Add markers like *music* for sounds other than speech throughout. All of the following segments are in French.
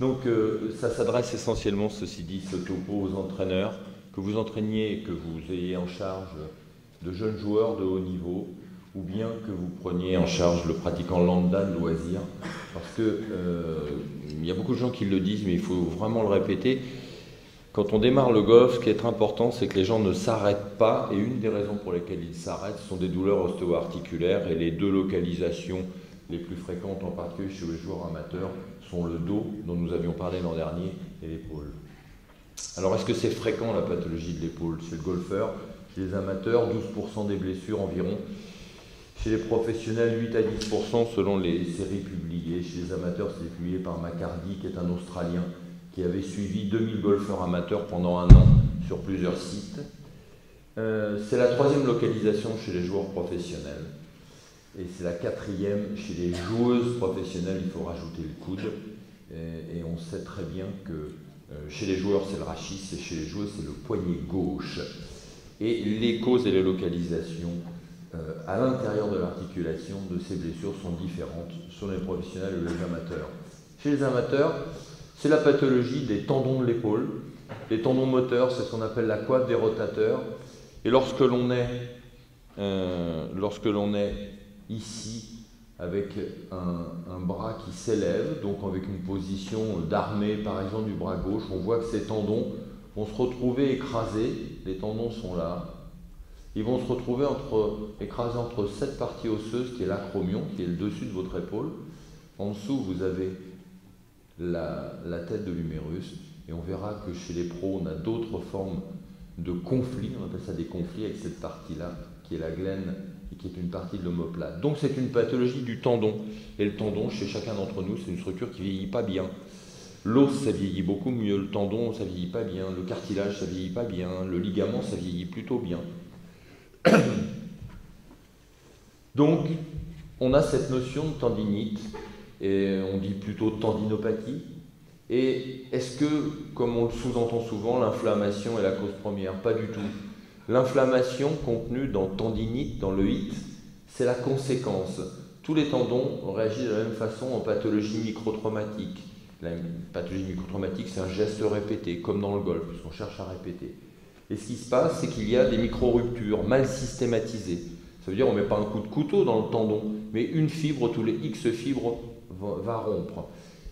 Donc euh, ça s'adresse essentiellement, ceci dit, ce topo aux entraîneurs, que vous entraîniez, que vous ayez en charge de jeunes joueurs de haut niveau, ou bien que vous preniez en charge le pratiquant lambda de loisir, parce que euh, il y a beaucoup de gens qui le disent, mais il faut vraiment le répéter. Quand on démarre le golf, ce qui est important, c'est que les gens ne s'arrêtent pas, et une des raisons pour lesquelles ils s'arrêtent sont des douleurs ostéo-articulaires, et les deux localisations les plus fréquentes, en particulier chez les joueurs amateurs, sont le dos, dont nous avions parlé l'an dernier, et l'épaule. Alors, est-ce que c'est fréquent la pathologie de l'épaule Chez le golfeur, chez les amateurs, 12% des blessures environ. Chez les professionnels, 8 à 10% selon les séries publiées. Chez les amateurs, c'est publié par McCardy, qui est un Australien, qui avait suivi 2000 golfeurs amateurs pendant un an sur plusieurs sites. Euh, c'est la troisième localisation chez les joueurs professionnels. Et c'est la quatrième chez les joueuses professionnelles, il faut rajouter le coude. Et, on sait très bien que euh, chez les joueurs c'est le rachis et chez les joueuses c'est le poignet gauche. Et les causes et les localisations euh, à l'intérieur de l'articulation de ces blessures sont différentes sur les professionnels et les amateurs. Chez les amateurs, c'est la pathologie des tendons de l'épaule. Les tendons moteurs, c'est ce qu'on appelle la quad des rotateurs. Et lorsque l'on est, euh, lorsque l'on est ici avec un, bras qui s'élève, donc avec une position d'armée par exemple du bras gauche, on voit que ces tendons vont se retrouver écrasés, les tendons sont là, ils vont se retrouver entre, écrasés entre cette partie osseuse qui est l'acromion, qui est le dessus de votre épaule. En dessous, vous avez la, la tête de l'humérus, et on verra que chez les pros, on a d'autres formes de conflits, on appelle ça des conflits avec cette partie-là, qui est la et qui est une partie de l'omoplate. Donc c'est une pathologie du tendon. Et le tendon, chez chacun d'entre nous, c'est une structure qui vieillit pas bien. L'os, ça vieillit beaucoup mieux. Le tendon, ça vieillit pas bien. Le cartilage, ça vieillit pas bien. Le ligament, ça vieillit plutôt bien. *coughs* Donc, on a cette notion de tendinite, et on dit plutôt tendinopathie. Et est-ce que, comme on le sous-entend souvent, l'inflammation est la cause première? Pas du tout. L'inflammation contenue dans tendinite, dans le hit, c'est la conséquence. Tous les tendons réagissent de la même façon en pathologie microtraumatique. La pathologie microtraumatique, c'est un geste répété, comme dans le golf, puisqu'on cherche à répéter. Et ce qui se passe, c'est qu'il y a des micro-ruptures mal systématisées. Ça veut dire qu'on ne met pas un coup de couteau dans le tendon, mais une fibre tous les X fibres va rompre.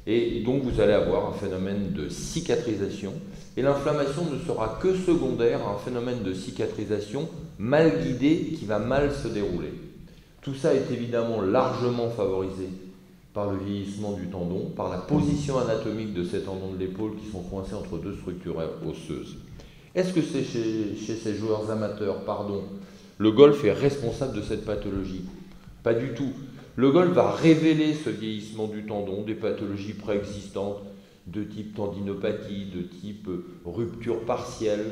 Et donc vous allez avoir un phénomène de cicatrisation et l'inflammation ne sera que secondaire à un phénomène de cicatrisation mal guidé qui va mal se dérouler. Tout ça est évidemment largement favorisé par le vieillissement du tendon, par la position anatomique de ces tendons de l'épaule qui sont coincés entre deux structures osseuses. Est-ce que c'est chez, chez, ces joueurs amateurs, pardon, le golf est responsable de cette pathologie? Pas du tout. Le golf va révéler ce vieillissement du tendon, des pathologies préexistantes, de type tendinopathie, de type rupture partielle.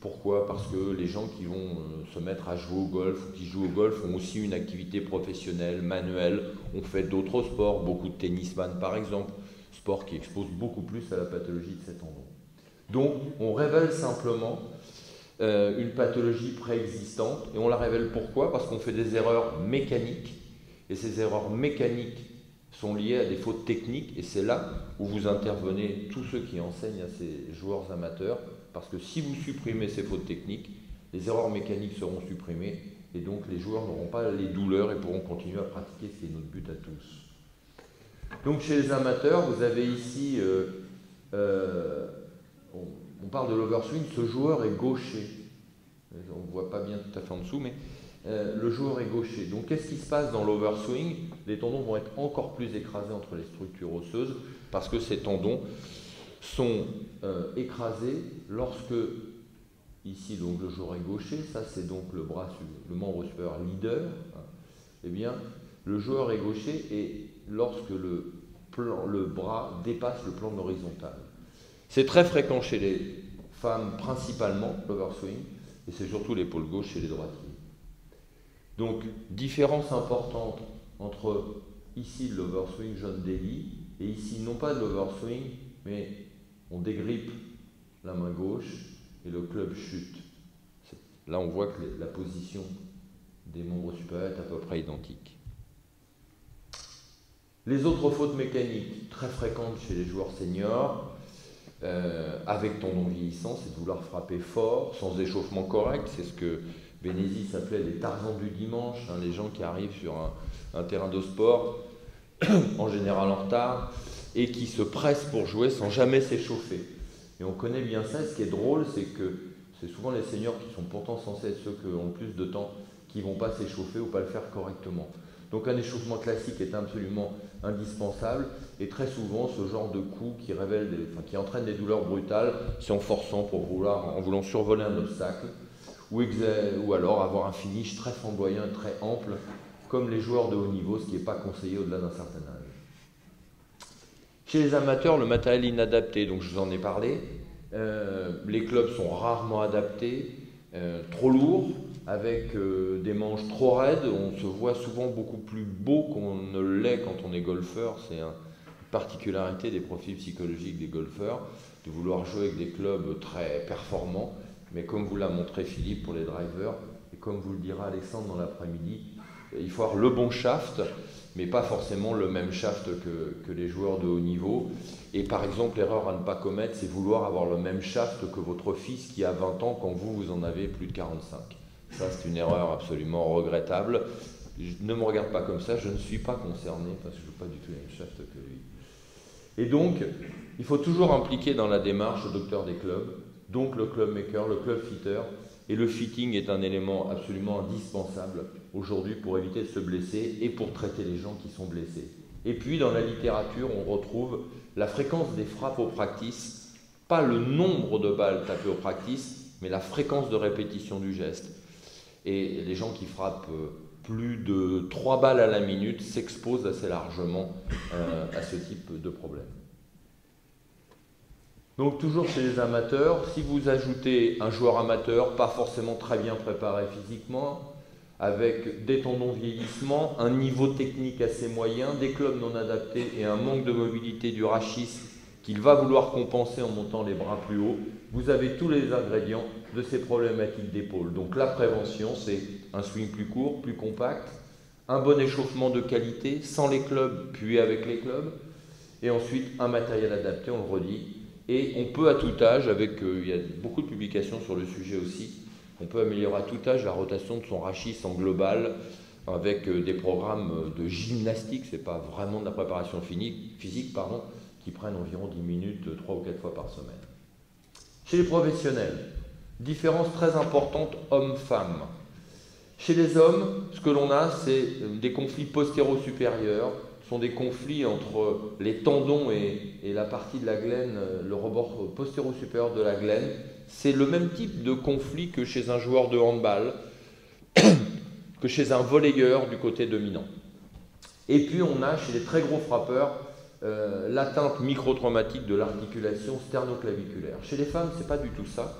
Pourquoi? Parce que les gens qui vont euh, se mettre à jouer au golf ou qui jouent au golf ont aussi une activité professionnelle, manuelle, ont fait d'autres sports, beaucoup de tennisman par exemple, sport qui expose beaucoup plus à la pathologie de ces tendons. Donc on révèle simplement euh, une pathologie préexistante et on la révèle pourquoi? Parce qu'on fait des erreurs mécaniques et ces erreurs mécaniques sont liées à des fautes techniques et c'est là où vous intervenez tous ceux qui enseignent à ces joueurs amateurs parce que si vous supprimez ces fautes techniques, les erreurs mécaniques seront supprimées et donc les joueurs n'auront pas les douleurs et pourront continuer à pratiquer, c'est notre but à tous. Donc chez les amateurs, vous avez ici, euh, euh, on, parle de l'overswing, ce joueur est gaucher. On ne voit pas bien tout à fait en dessous, mais euh, le joueur est gaucher. Donc qu'est-ce qui se passe dans l'overswing? Les tendons vont être encore plus écrasés entre les structures osseuses parce que ces tendons sont euh, écrasés lorsque, ici donc le joueur est gaucher, ça c'est donc le bras, le membre supérieur leader, hein, eh bien le joueur est gaucher et lorsque le, plan, le bras dépasse le plan horizontal. C'est très fréquent chez les femmes principalement, l'overswing, et c'est surtout l'épaule gauche chez les droitiers. Donc, différence importante entre ici l'overswing John Daly et ici non pas de l'overswing, mais on dégrippe la main gauche et le club chute. Là, on voit que la position des membres supérieurs est à peu près identique. Les autres fautes mécaniques très fréquentes chez les joueurs seniors, euh, avec tendon vieillissant, c'est de vouloir frapper fort, sans échauffement correct. C'est ce que Bénézis appelait les tarzans du dimanche, hein, les gens qui arrivent sur un, terrain de sport, *coughs* en général en retard, et qui se pressent pour jouer sans jamais s'échauffer. Et on connaît bien ça. ce qui est drôle, c'est que c'est souvent les seniors qui sont pourtant censés être ceux qui ont le plus de temps qui ne vont pas s'échauffer ou pas le faire correctement. Donc un échauffement classique est absolument indispensable et très souvent ce genre de coup qui révèle, qui entraîne des douleurs brutales, c'est en forçant pour vouloir, en voulant survoler un obstacle ou, alors avoir un finish très flamboyant très ample comme les joueurs de haut niveau, ce qui n'est pas conseillé au-delà d'un certain âge. Chez les amateurs, le matériel inadapté, donc je vous en ai parlé, euh, les clubs sont rarement adaptés, euh, trop lourds, avec euh, des manches trop raides. On se voit souvent beaucoup plus beau qu'on ne l'est quand on est golfeur. C'est une particularité des profils psychologiques des golfeurs, de vouloir jouer avec des clubs très performants. Mais comme vous l'a montré Philippe pour les drivers, et comme vous le dira Alexandre dans l'après-midi, il faut avoir le bon shaft, mais pas forcément le même shaft que, les joueurs de haut niveau. Et par exemple, l'erreur à ne pas commettre, c'est vouloir avoir le même shaft que votre fils qui a 20 ans quand vous, vous en avez plus de 45. Ça, c'est une erreur absolument regrettable. ne me regarde pas comme ça, je ne suis pas concerné parce que je ne joue pas du tout les mêmes shaft que lui. Et donc, il faut toujours impliquer dans la démarche le docteur des clubs, donc le club maker, le club fitter. Et le fitting est un élément absolument indispensable aujourd'hui pour éviter de se blesser et pour traiter les gens qui sont blessés. Et puis, dans la littérature, on retrouve la fréquence des frappes au practice, pas le nombre de balles tapées au practice, mais la fréquence de répétition du geste. Et les gens qui frappent euh, plus de 3 balles à la minute s'exposent assez largement euh, à ce type de problème. Donc toujours chez les amateurs, si vous ajoutez un joueur amateur, pas forcément très bien préparé physiquement, avec des tendons vieillissement, un niveau technique assez moyen, des clubs non adaptés et un manque de mobilité du rachis qu'il va vouloir compenser en montant les bras plus haut, vous avez tous les ingrédients de ces problématiques d'épaule. Donc la prévention, c'est un swing plus court, plus compact, un bon échauffement de qualité, sans les clubs, puis avec les clubs, et ensuite un matériel adapté, on le redit. Et on peut à tout âge, avec euh, il y a beaucoup de publications sur le sujet aussi, on peut améliorer à tout âge la rotation de son rachis en global avec euh, des programmes de gymnastique, c'est pas vraiment de la préparation physique, pardon, qui prennent environ 10 minutes 3 ou 4 fois par semaine. Chez les professionnels, Différence très importante homme-femme. Chez les hommes, ce que l'on a, c'est euh, des conflits postéro-supérieurs, sont des conflits entre les tendons et, la partie de la euh, le rebord postéro-supérieur de la glène. C'est le même type de conflit que chez un joueur de handball, *coughs* que chez un volleyeur du côté dominant. Et puis on a chez les très gros frappeurs euh, l'atteinte micro-traumatique de l'articulation sternoclaviculaire. Chez les femmes, ce n'est pas du tout ça.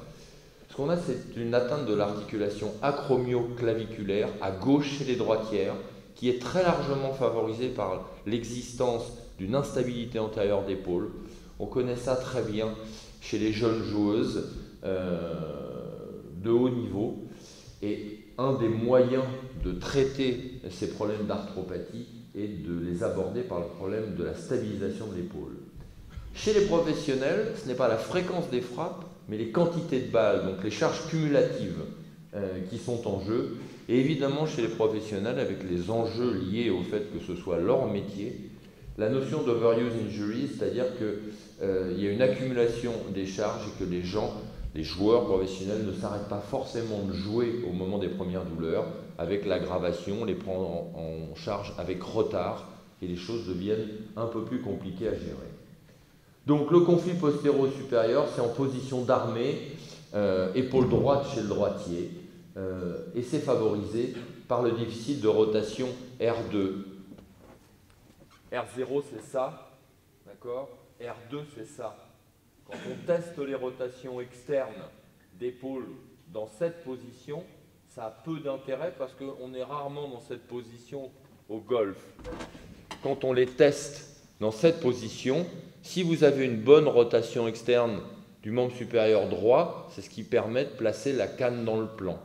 Ce qu'on a, c'est une atteinte de l'articulation acromioclaviculaire à gauche chez les droitières, qui est très largement favorisée par l'existence d'une instabilité antérieure d'épaule. On connaît ça très bien chez les jeunes joueuses euh, de haut niveau. Et un des moyens de traiter ces problèmes d'arthropathie est de les aborder par le problème de la stabilisation de l'épaule. Chez les professionnels, ce n'est pas la fréquence des frappes, mais les quantités de balles, donc les charges cumulatives euh, qui sont en jeu, et évidemment chez les professionnels avec les enjeux liés au fait que ce soit leur métier, la notion d'overuse injury, c'est-à-dire qu'il euh, y a une accumulation des charges et que les gens, les joueurs professionnels ne s'arrêtent pas forcément de jouer au moment des premières douleurs, avec l'aggravation, les prendre en charge avec retard, et les choses deviennent un peu plus compliquées à gérer. Donc le conflit postéro-supérieur, c'est en position d'armée, euh, épaule droite chez le droitier, euh, et c'est favorisé par le déficit de rotation R2. R0 c'est ça, d'accord? R2 c'est ça. Quand on teste les rotations externes d'épaule dans cette position, ça a peu d'intérêt parce qu'on est rarement dans cette position au golf. Quand on les teste dans cette position, si vous avez une bonne rotation externe du membre supérieur droit, c'est ce qui permet de placer la canne dans le plan.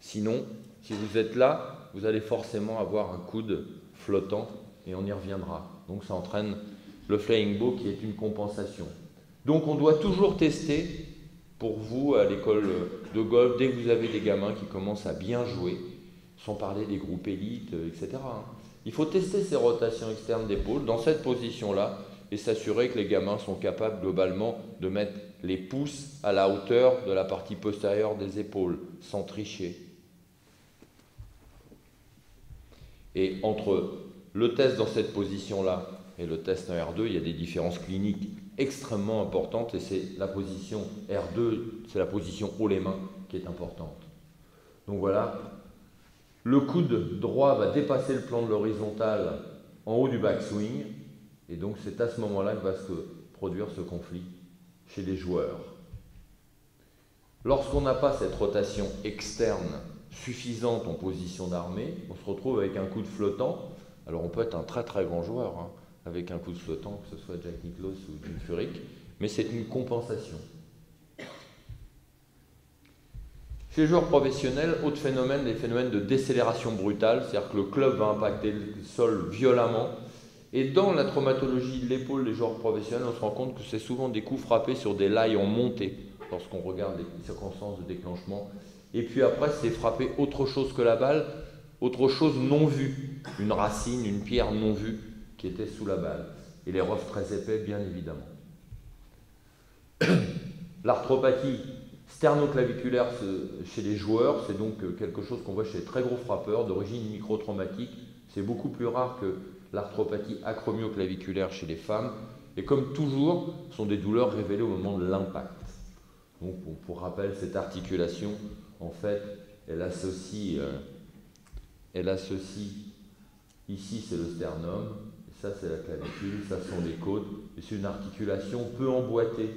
Sinon, si vous êtes là, vous allez forcément avoir un coude flottant et on y reviendra Donc ça entraîne le flying bow qui est une compensation. Donc on doit toujours tester pour vous à l'école de golf, dès que vous avez des gamins qui commencent à bien jouer, sans parler des groupes élites, etc. Hein. Il faut tester ces rotations externes d'épaule dans cette position-là et s'assurer que les gamins sont capables globalement de mettre les pouces à la hauteur de la partie postérieure des épaules, sans tricher. Et entre le test dans cette position-là et le test en R2, il y a des différences cliniques extrêmement importantes et c'est la position R2, c'est la position haut les mains qui est importante. Donc voilà, le coude droit va dépasser le plan de l'horizontale en haut du backswing et donc c'est à ce moment-là que va se produire ce conflit chez les joueurs. Lorsqu'on n'a pas cette rotation externe suffisante en position d'armée, on se retrouve avec un coude flottant. Alors on peut être un très très grand joueur hein, avec un coude flottant, que ce soit Jack Nicklaus ou Jim Furyk, mais c'est une compensation. Chez les joueurs professionnels, autre phénomène, les phénomènes de décélération brutale, c'est-à-dire que le club va impacter le sol violemment et dans la traumatologie de l'épaule des joueurs professionnels, on se rend compte que c'est souvent des coups frappés sur des lailles en montée, lorsqu'on regarde les circonstances de déclenchement. Et puis après, c'est frapper autre chose que la balle, autre chose non vue, une racine, une pierre non vue qui était sous la balle. Et les refs très épais, bien évidemment. *coughs* L'arthropathie sternoclaviculaire chez les joueurs, c'est donc quelque chose qu'on voit chez les très gros frappeurs d'origine microtraumatique. C'est beaucoup plus rare que l'arthropathie acromioclaviculaire chez les femmes, et comme toujours, sont des douleurs révélées au moment de l'impact. Donc, pour rappel, cette articulation, en fait, elle associe, elle associe ici c'est le sternum, ça c'est la clavicule, ça sont les côtes, c'est une articulation peu emboîtée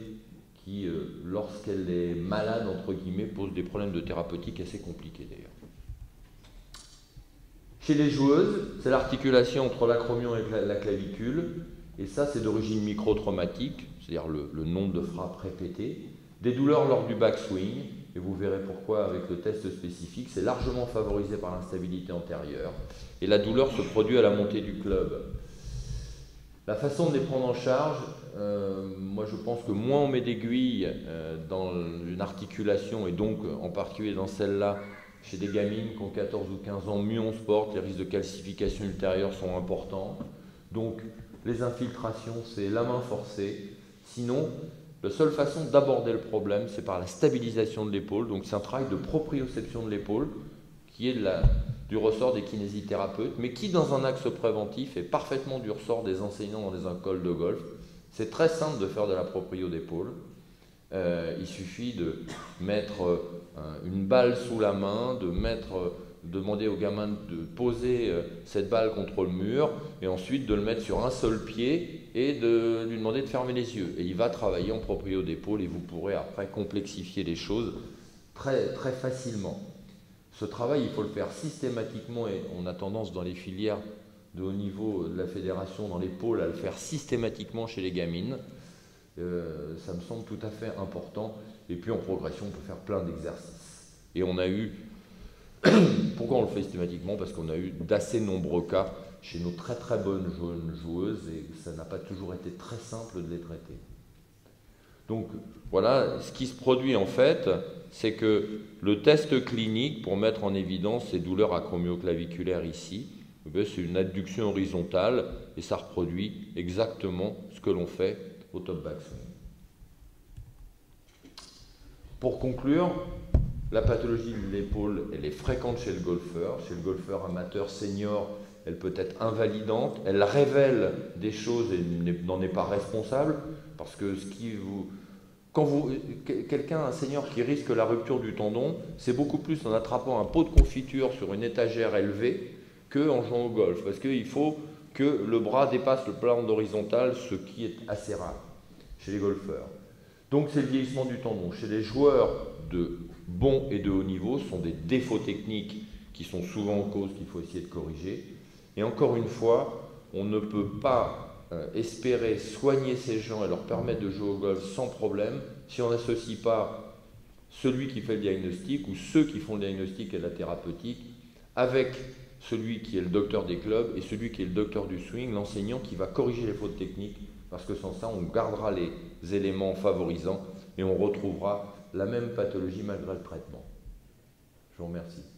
qui, euh, lorsqu'elle est malade, entre guillemets, pose des problèmes de thérapeutique assez compliqués d'ailleurs. Chez les joueuses, c'est l'articulation entre l'acromion et la clavicule, et ça c'est d'origine microtraumatique, c'est-à-dire le, nombre de frappes répétées, des douleurs lors du backswing, et vous verrez pourquoi avec le test spécifique, c'est largement favorisé par l'instabilité antérieure, et la douleur se produit à la montée du club. La façon de les prendre en charge, euh, moi je pense que moins on met d'aiguilles euh, dans une articulation, et donc en particulier dans celle-là, chez des gamines qui ont 14 ou 15 ans, mieux on se porte, les risques de calcification ultérieure sont importants. Donc les infiltrations, c'est la main forcée. Sinon, la seule façon d'aborder le problème, c'est par la stabilisation de l'épaule. Donc c'est un travail de proprioception de l'épaule qui est du ressort des kinésithérapeutes, mais qui, dans un axe préventif, est parfaitement du ressort des enseignants dans les écoles de golf. C'est très simple de faire de la proprio d'épaule. Euh, il suffit de mettre euh, une balle sous la main, de euh, demander au gamin de poser cette balle contre le mur et ensuite de le mettre sur un seul pied et de lui demander de fermer les yeux. Et il va travailler en proprio d'épaule et vous pourrez après complexifier les choses très, très facilement. Ce travail, il faut le faire systématiquement et on a tendance dans les filières de haut niveau de la fédération, dans les pôles, à le faire systématiquement chez les gamines. Euh, ça me semble tout à fait important. Et puis en progression, on peut faire plein d'exercices. Et on a eu, *clears throat* pourquoi on le fait systématiquement? Parce qu'on a eu d'assez nombreux cas chez nos très très bonnes jeunes joueuses et ça n'a pas toujours été très simple de les traiter. Donc voilà, ce qui se produit en fait, c'est que le test clinique pour mettre en évidence ces douleurs acromioclaviculaires ici, eh c'est une adduction horizontale et ça reproduit exactement ce que l'on fait au top backswing. Pour conclure, la pathologie de l'épaule, elle est fréquente chez le golfeur. Chez le golfeur amateur senior, elle peut être invalidante. Elle révèle des choses et n'en est pas responsable. Parce que ce qui vous. Quand. Quelqu'un, un senior qui risque la rupture du tendon, c'est beaucoup plus en attrapant un pot de confiture sur une étagère élevée qu'en jouant au golf. Parce qu'il faut que le bras dépasse le plan d'horizontale, ce qui est assez rare chez les golfeurs. Donc c'est le vieillissement du tendon. Chez les joueurs de bon et de haut niveau, ce sont des défauts techniques qui sont souvent en cause qu'il faut essayer de corriger. Et encore une fois, on ne peut pas euh, espérer soigner ces gens et leur permettre de jouer au golf sans problème si on n'associe pas celui qui fait le diagnostic ou ceux qui font le diagnostic et la thérapeutique avec celui qui est le docteur des clubs et celui qui est le docteur du swing, l'enseignant qui va corriger les fautes techniques, parce que sans ça, on gardera les éléments favorisants et on retrouvera la même pathologie malgré le traitement. Je vous remercie.